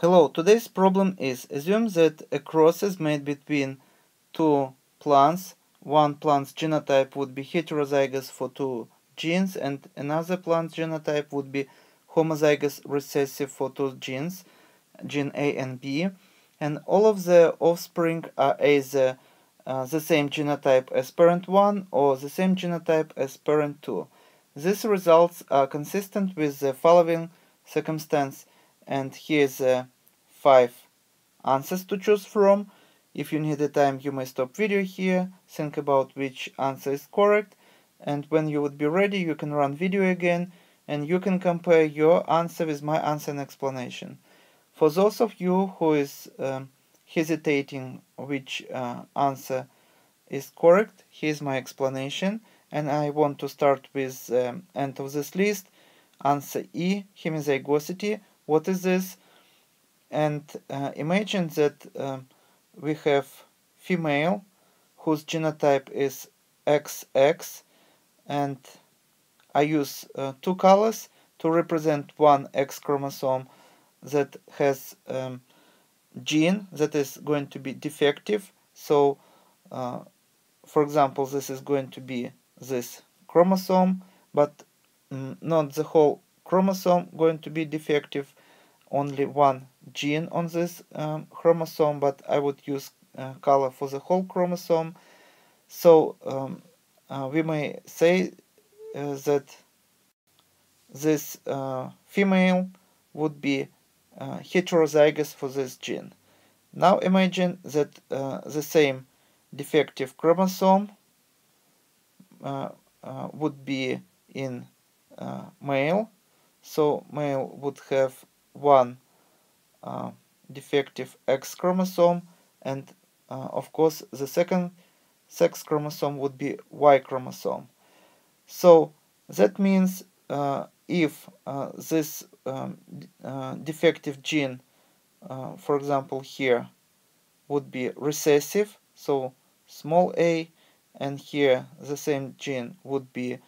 Hello, today's problem is assume that a cross is made between two plants. One plant's genotype would be heterozygous for two genes and another plant's genotype would be homozygous recessive for two genes, gene A and B. And all of the offspring are either uh, the same genotype as parent 1 or the same genotype as parent 2. These results are consistent with the following circumstance and here's uh, five answers to choose from. If you need the time, you may stop video here, think about which answer is correct, and when you would be ready, you can run video again, and you can compare your answer with my answer and explanation. For those of you who is um, hesitating which uh, answer is correct, here's my explanation, and I want to start with um, end of this list. Answer E, hemizygosity, what is this? And uh, imagine that um, we have female whose genotype is XX and I use uh, two colors to represent one X chromosome that has um, gene that is going to be defective. So, uh, for example, this is going to be this chromosome, but mm, not the whole chromosome going to be defective only one gene on this um, chromosome but I would use uh, color for the whole chromosome. So um, uh, we may say uh, that this uh, female would be uh, heterozygous for this gene. Now imagine that uh, the same defective chromosome would be in male. So male would have one uh, defective X chromosome and uh, of course the second sex chromosome would be Y chromosome. So that means uh, if uh, this um, uh, defective gene, uh, for example here, would be recessive, so small a, and here the same gene would be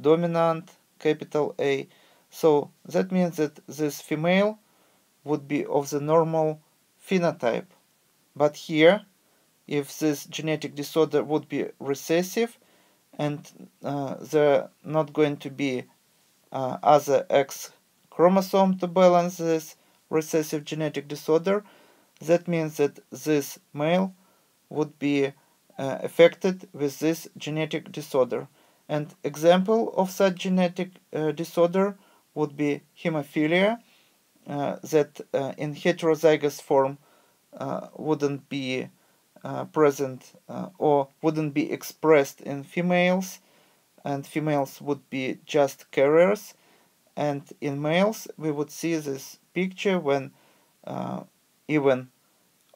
dominant, capital A, so that means that this female would be of the normal phenotype. But here, if this genetic disorder would be recessive and uh, there not going to be uh, other X chromosome to balance this recessive genetic disorder, that means that this male would be uh, affected with this genetic disorder. And example of such genetic uh, disorder would be hemophilia uh, that uh, in heterozygous form uh, wouldn't be present or wouldn't be expressed in females and females would be just carriers. And in males we would see this picture when uh, even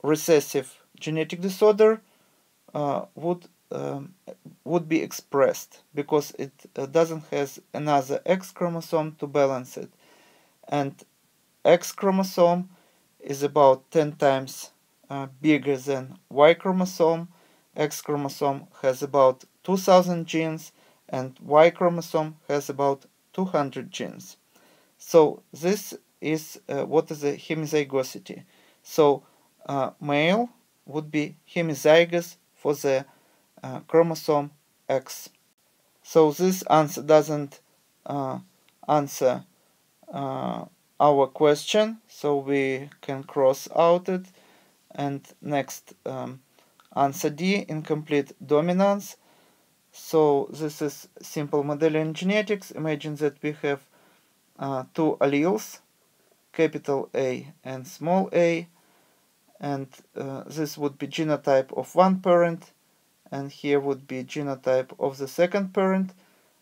recessive genetic disorder uh, would um, would be expressed because it uh, doesn't has another X chromosome to balance it. And X chromosome is about 10 times uh, bigger than Y chromosome. X chromosome has about 2000 genes and Y chromosome has about 200 genes. So this is uh, what is the hemizygosity so uh, male would be hemizygous for the uh, chromosome X. So this answer doesn't uh, answer uh, our question, so we can cross out it. And next, um, answer D, incomplete dominance. So this is simple Mendelian genetics. Imagine that we have uh, two alleles, capital A and small a, and uh, this would be genotype of one parent and here would be genotype of the second parent.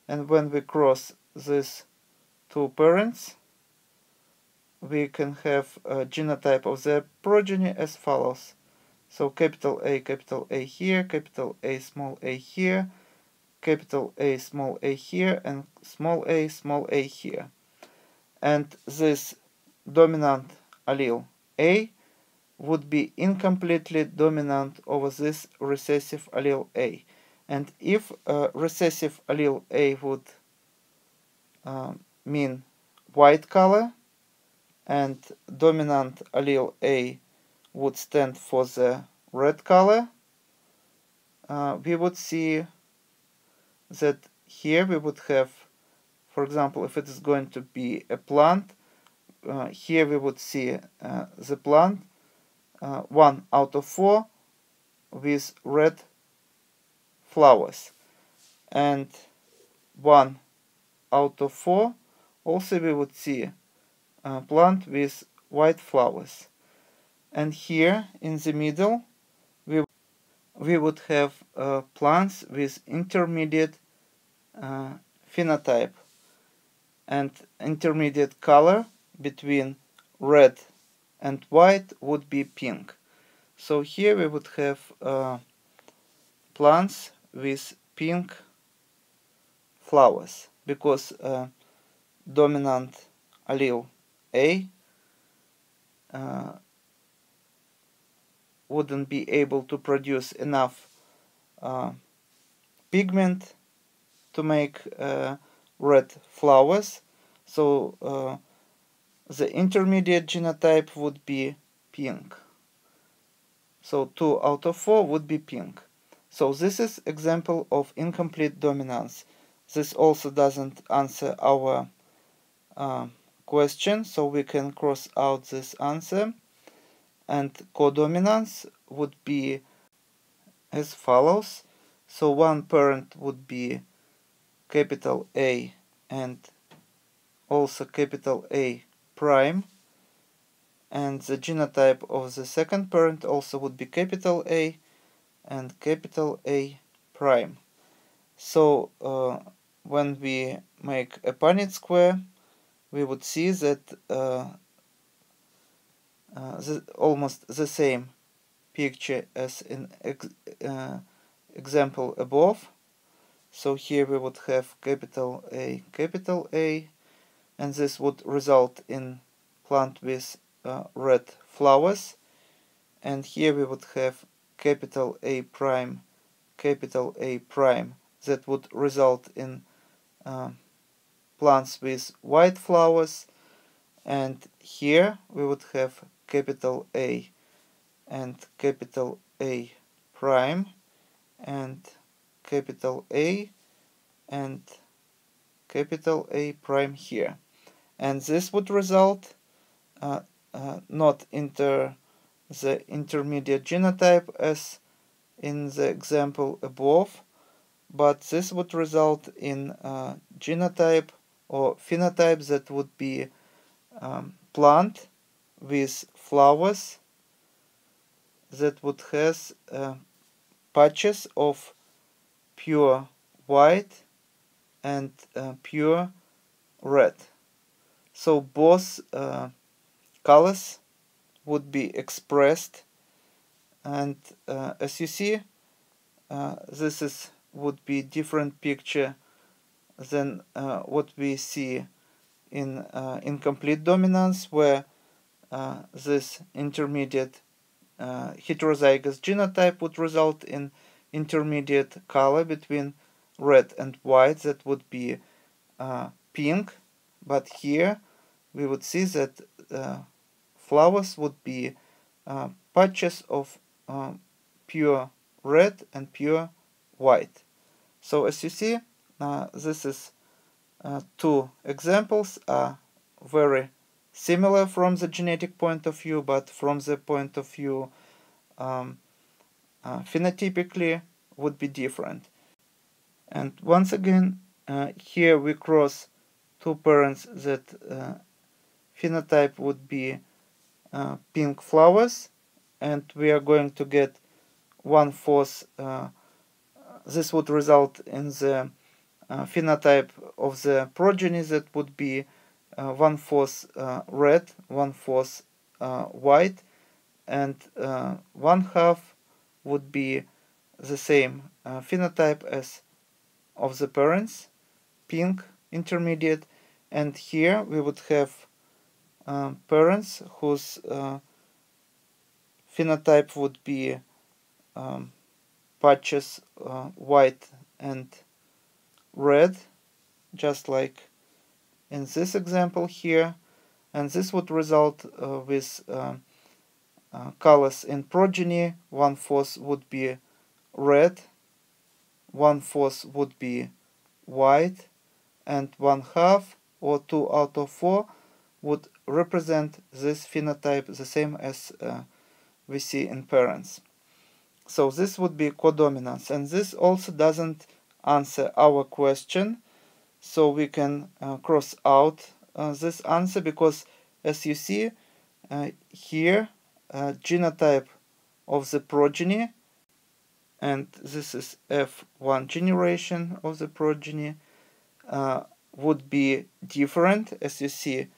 And when we cross these two parents we can have a genotype of the progeny as follows. So capital A capital A here capital A small a here capital A small a here and small a small a here. And this dominant allele A would be incompletely dominant over this recessive allele A. And if uh, recessive allele A would uh, mean white color and dominant allele A would stand for the red color, uh, we would see that here we would have, for example, if it is going to be a plant, uh, here we would see uh, the plant uh, 1 out of 4 with red flowers. And 1 out of 4 also we would see a plant with white flowers. And here in the middle we we would have uh, plants with intermediate uh, phenotype. And intermediate color between red and white would be pink. So here we would have uh, plants with pink flowers because uh, dominant allele A uh, wouldn't be able to produce enough uh, pigment to make uh, red flowers so uh, the intermediate genotype would be pink. So 2 out of 4 would be pink. So this is example of incomplete dominance. This also doesn't answer our uh, question, so we can cross out this answer. And codominance would be as follows. So one parent would be capital A and also capital A prime and the genotype of the second parent also would be capital A and capital A prime. So uh, when we make a Punnett square we would see that uh, uh, the, almost the same picture as in ex uh, example above. So here we would have capital A, capital A, and this would result in plant with uh, red flowers. And here we would have capital A prime capital A prime that would result in uh, plants with white flowers. And here we would have capital A and capital A prime and capital A and capital A prime here and this would result uh, uh, not into the intermediate genotype as in the example above but this would result in uh, genotype or phenotype that would be um, plant with flowers that would has uh, patches of pure white and uh, pure red so both uh, colors would be expressed and uh, as you see uh, this is would be different picture than uh, what we see in uh, incomplete dominance where uh, this intermediate heterozygous genotype would result in intermediate color between red and white that would be pink. But here we would see that uh, flowers would be uh, patches of uh, pure red and pure white. So as you see, uh, this is uh, two examples are very similar from the genetic point of view, but from the point of view um, uh, phenotypically would be different. And once again, here we cross two parents that phenotype would be uh, pink flowers and we are going to get one fourth uh, this would result in the uh, phenotype of the progeny that would be uh, one fourth uh, red one fourth uh, white and one half would be the same phenotype as of the parents pink intermediate and here we would have uh, parents whose uh, phenotype would be um, patches uh, white and red just like in this example here. And this would result uh, with uh, colors in progeny. One fourth would be red, one fourth would be white, and one half or two out of four would represent this phenotype the same as uh, we see in parents. So this would be codominance and this also doesn't answer our question so we can uh, cross out uh, this answer because as you see uh, here uh, genotype of the progeny and this is F1 generation of the progeny uh, would be different as you see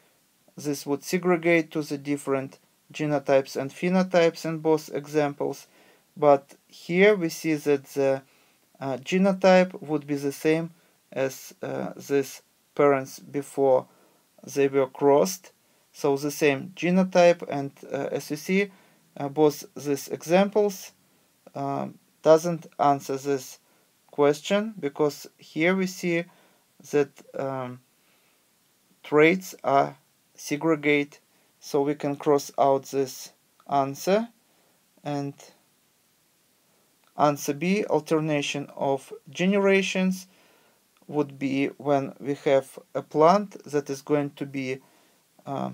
this would segregate to the different genotypes and phenotypes in both examples. But here we see that the uh, genotype would be the same as uh, these parents before they were crossed. So the same genotype and uh, as you see uh, both these examples um, doesn't answer this question because here we see that um, traits are segregate so we can cross out this answer. And answer B alternation of generations would be when we have a plant that is going to be uh,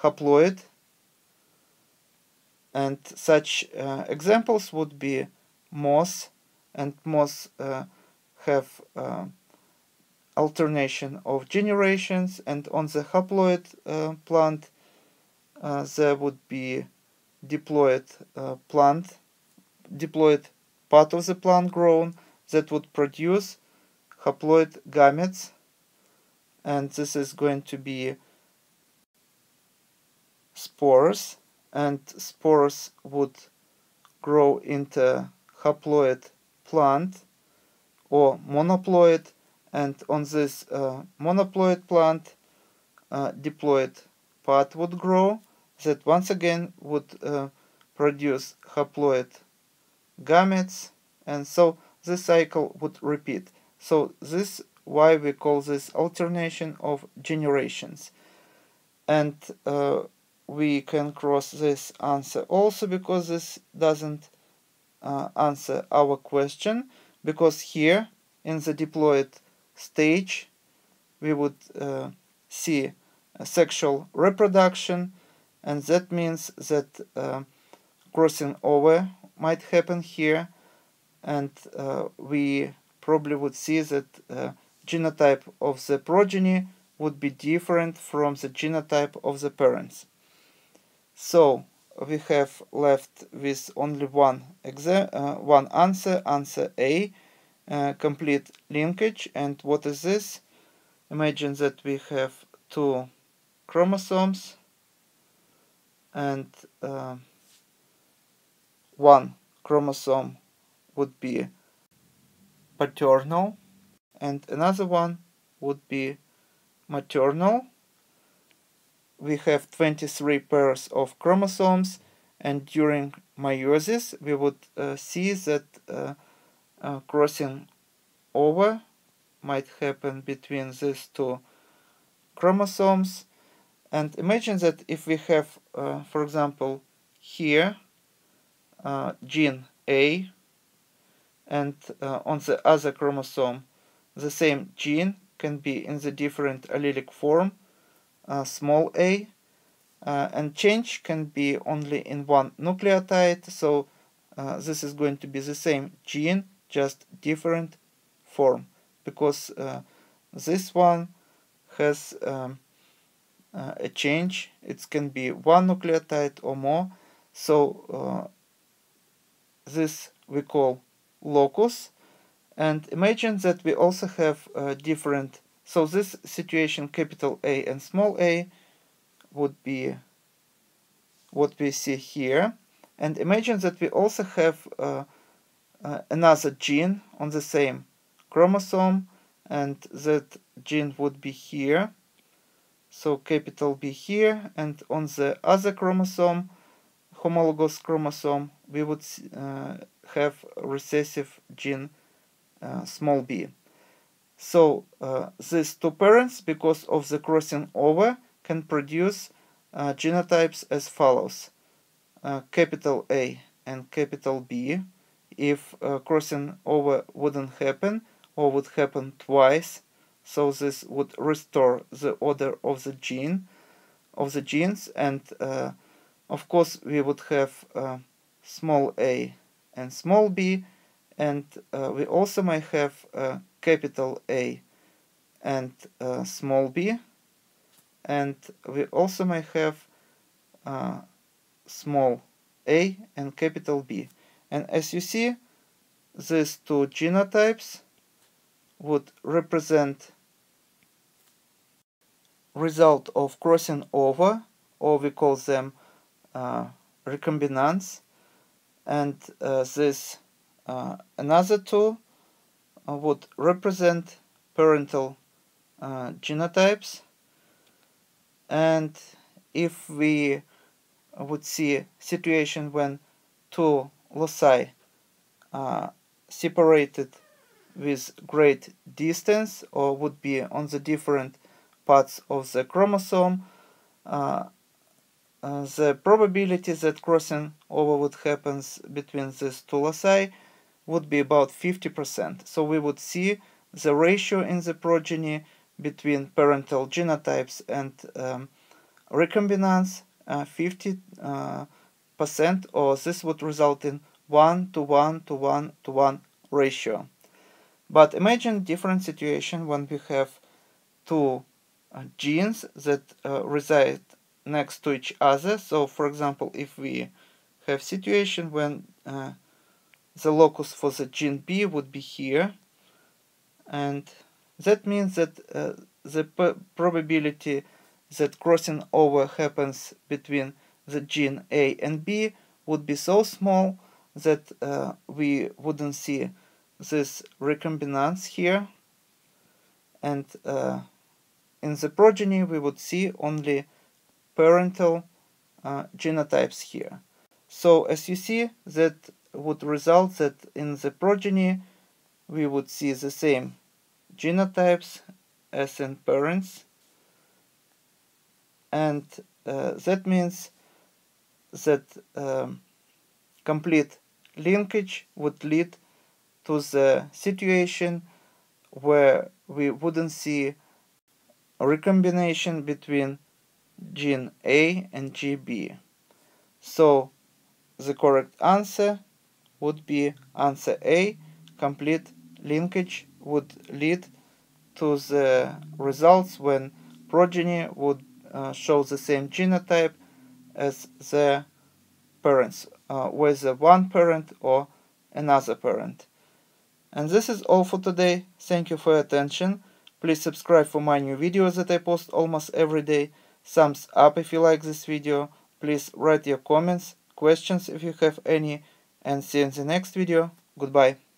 haploid. And such uh, examples would be moss and moss uh, have uh, alternation of generations and on the haploid uh, plant uh, there would be diploid uh, plant diploid part of the plant grown that would produce haploid gametes and this is going to be spores and spores would grow into haploid plant or monoploid and on this uh, monoploid plant uh, diploid part would grow that once again would uh, produce haploid gametes and so this cycle would repeat. So this why we call this alternation of generations. And uh, we can cross this answer also because this doesn't uh, answer our question because here in the diploid stage we would uh, see sexual reproduction and that means that uh, crossing over might happen here and uh, we probably would see that uh, genotype of the progeny would be different from the genotype of the parents. So we have left with only one exam uh, one answer, answer A, uh, complete linkage. And what is this? Imagine that we have two chromosomes and uh, one chromosome would be paternal and another one would be maternal we have 23 pairs of chromosomes and during meiosis we would uh, see that uh, crossing over might happen between these two chromosomes. And imagine that if we have uh, for example here uh, gene A and uh, on the other chromosome the same gene can be in the different allelic form uh, small a uh, and change can be only in one nucleotide. So uh, this is going to be the same gene just different form. Because uh, this one has um, uh, a change. It can be one nucleotide or more. So uh, this we call locus. And imagine that we also have different so this situation, capital A and small a, would be what we see here. And imagine that we also have uh, another gene on the same chromosome, and that gene would be here. So capital B here, and on the other chromosome, homologous chromosome, we would uh, have recessive gene uh, small b. So uh, these two parents, because of the crossing over, can produce uh, genotypes as follows. Uh, capital A and capital B if uh, crossing over wouldn't happen or would happen twice so this would restore the order of the gene of the genes and uh, of course we would have uh, small a and small b and uh, we also might have uh, capital A and uh, small b and we also might have small a and capital B and as you see these two genotypes would represent result of crossing over or we call them uh, recombinants. And uh, this uh, another two uh, would represent parental uh, genotypes. And if we would see situation when two loci uh, separated with great distance or would be on the different parts of the chromosome uh, uh, the probability that crossing over would happen between these two loci would be about 50%. So we would see the ratio in the progeny between parental genotypes and um, recombinants uh, 50 uh, percent or this would result in 1 to 1 to 1 to 1 ratio. But imagine different situation when we have two uh, genes that uh, reside next to each other. So, for example, if we have situation when uh, the locus for the gene B would be here, and that means that uh, the probability that crossing over happens between the gene A and B would be so small that uh, we wouldn't see this recombinants here and uh, in the progeny we would see only parental uh, genotypes here. So as you see, that would result that in the progeny we would see the same genotypes as in parents and uh, that means that um, complete linkage would lead to the situation where we wouldn't see recombination between gene A and gene B. So the correct answer would be answer A, complete linkage would lead to the results when progeny would uh, show the same genotype as their parents, uh, whether one parent or another parent. And this is all for today. Thank you for your attention. Please subscribe for my new videos that I post almost every day. Thumbs up if you like this video. Please write your comments, questions if you have any. And see you in the next video. Goodbye.